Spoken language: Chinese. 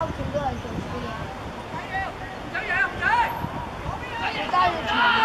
不要评论，不要加油。